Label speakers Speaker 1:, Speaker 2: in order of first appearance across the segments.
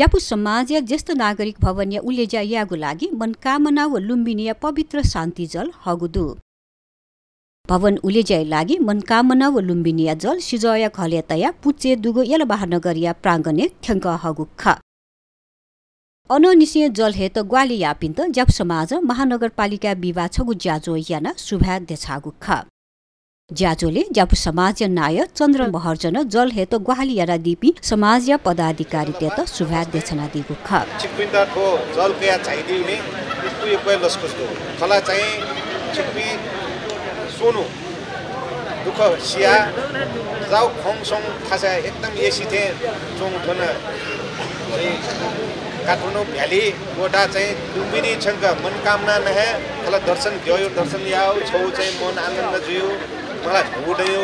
Speaker 1: ज्यापु समाज ज्येष्ठ नागरिक भवन या उलेजा यागु लागि मनकामना व लुम्बिनी पवित्र शान्ति जल हगुदु। भवन उलेजाय लागि मनकामना व लुम्बिनिया जल सिजया खलेतया पुचे दुगो यल महानगरिया प्राङ्गने थ्यङ्क हगु ख अननिसिय जल हेत ग्वाली यापिन्त ज्याप समाज महानगरपालिका विवाह छगु ज्याजो याना सुभा देछागु ख ज्याजोले ज्यापु समाज नाय चन्द्र महर्जन जल हेत ग्वाली यारा दिपी समाज या पदाधिकारी तेत सुभा देछना दिगु ख
Speaker 2: छिकपिन्दाको जल कया चाहिदिउने यस्तो यो लस्कस्तो खला चाहिँ छिकपि सोनु दुःख सिया जाउ खोङसोङ खासा एकदम एसी थिएँ चोङ थोन काठमाडौँ भ्याली गोटा चाहिँ लुम्बिनी छङ्क मनकामना नहे मलाई दर्शन गयो दर्शन ल्याऊ छौ चाहिँ मन आनन्द जुयो मलाई हुडयो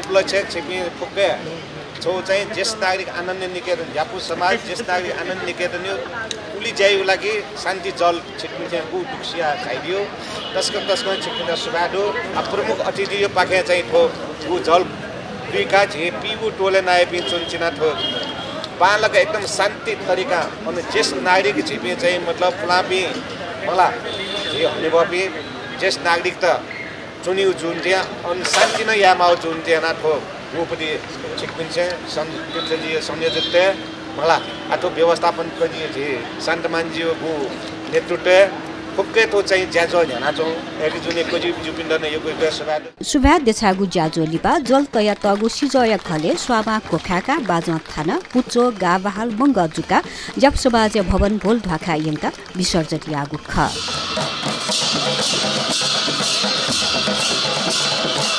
Speaker 2: उपलक्ष छिपी फुक्के छौ चाहिँ ज्येष्ठ नागरिक आनन्द निकेतन झ्यापु समाज ज्येष्ठ नागरिक आनन्द निकेतन यो उली ज्यायो लागि शान्ति जल छिट्नु गु दुखसिया खाइदियो तस्को तस्को छिट्नु सुबाडो प्रमुख अतिथि यो पाखे चाहिँ थो ऊ जल दुईका झे पिउ टोले नाए पिन्छन् चिना थो बालक एकदम शान्ति तरिका अनि ज्येष्ठ नागरिक छिपे चाहिँ मतलब फुलापी मलाई झे हने ज्येष्ठ नागरिक त चुनिउ जुन त्यहाँ अनि शान्ति नै यामाउ जुन त्यहाँ ना थो ऊपति छिक्पिन्छ सं संयोजित मलाई आठो व्यवस्थापन पनि झे शान्त मान्छे गु नेतृत्व चाहिँ
Speaker 1: ज्याजो लिपा जल तया तगु सिजय खले स्वामा कोखाका बाज थाना पुचो गाबाहाल मंग जुका जप सबाज भवन भोल ढाका यंका विसर्जन यागु ख। Thank you.